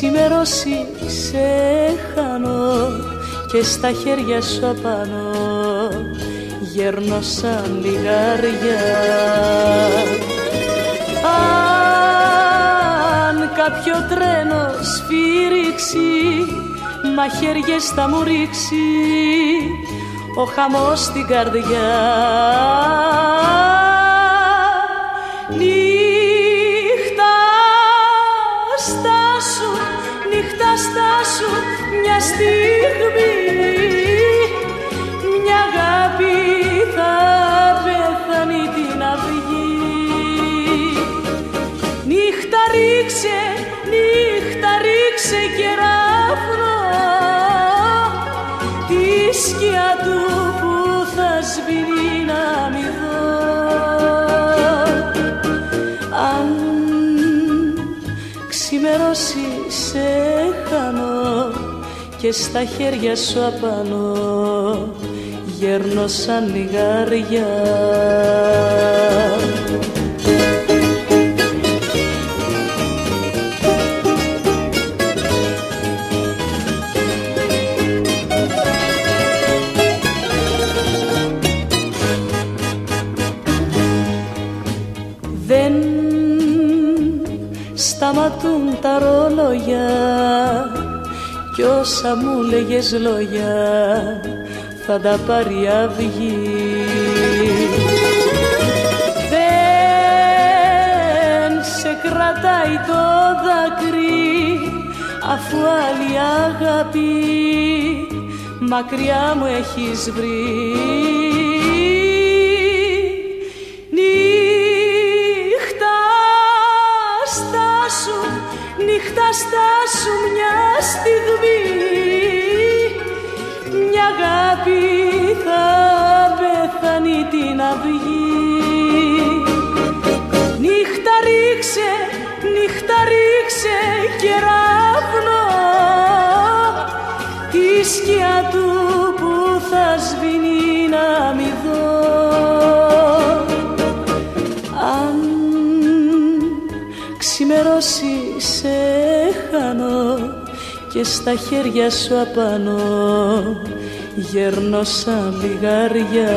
ξημερώσει σε χάνω και στα χέρια σου απάνω. Γέρνω σαν λιγάρια. Αν κάποιο τρένο σφύριξει μαχαίριες θα μου ρίξει ο χαμός στην καρδιά σκιά του που θα σβήνει και στα χέρια σου απάνω γέρνω σαν λιγάρια Δεν σταματούν τα ρόλογια κι όσα μου λέγες λόγια θα τα πάρει αυγή. Δεν σε κρατάει το δάκρυ αφού άλλη αγάπη μακριά μου έχεις βρει νύχτα στάσου μια στιγμή μια αγάπη θα πεθάνει την αυγή. Νύχτα ρίξε, νύχτα ρίξε κεράφνο τη σκιά του που θα σβήνει να μη ξημερώσει σε χάνω και στα χέρια σου απάνω. Γέρνω σαν λιγάρια